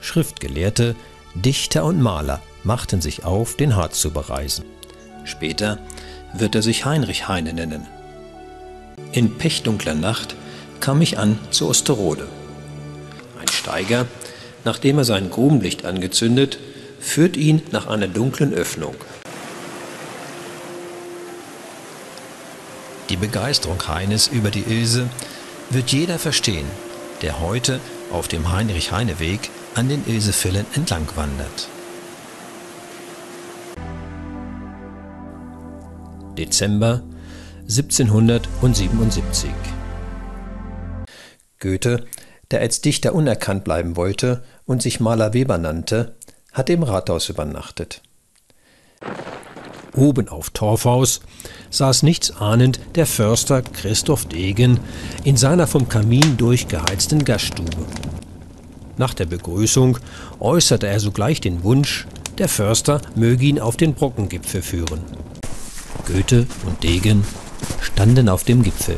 Schriftgelehrte, Dichter und Maler machten sich auf, den Harz zu bereisen. Später wird er sich Heinrich Heine nennen. In pechdunkler Nacht kam ich an zu Osterode. Ein Steiger, nachdem er sein Grubenlicht angezündet, führt ihn nach einer dunklen Öffnung. Die Begeisterung Heines über die Ilse wird jeder verstehen, der heute auf dem Heinrich-Heine-Weg an den Ilsefällen entlang wandert. Dezember 1777 Goethe, der als Dichter unerkannt bleiben wollte und sich Maler Weber nannte, hat im Rathaus übernachtet. Oben auf Torfhaus saß nichtsahnend der Förster Christoph Degen in seiner vom Kamin durchgeheizten Gaststube. Nach der Begrüßung äußerte er sogleich den Wunsch, der Förster möge ihn auf den Brockengipfel führen. Goethe und Degen standen auf dem Gipfel.